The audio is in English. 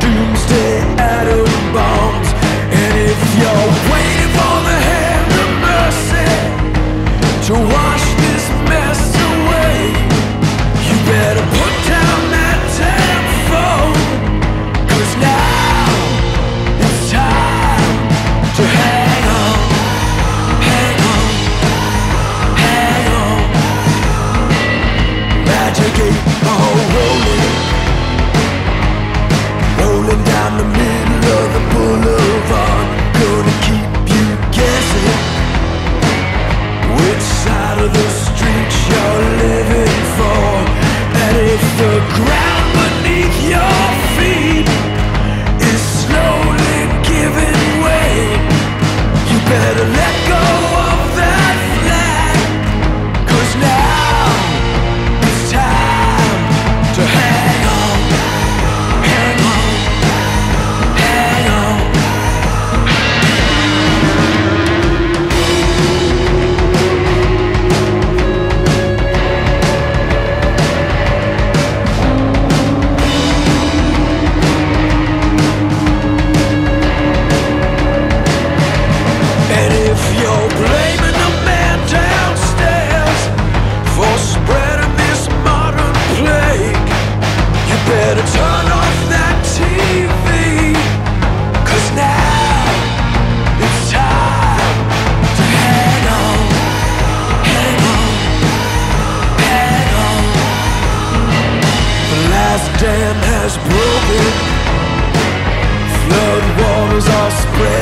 doomsday atom bombs. And if you're waiting for the hand of mercy To wash last dam has broken. Flood waters are spread.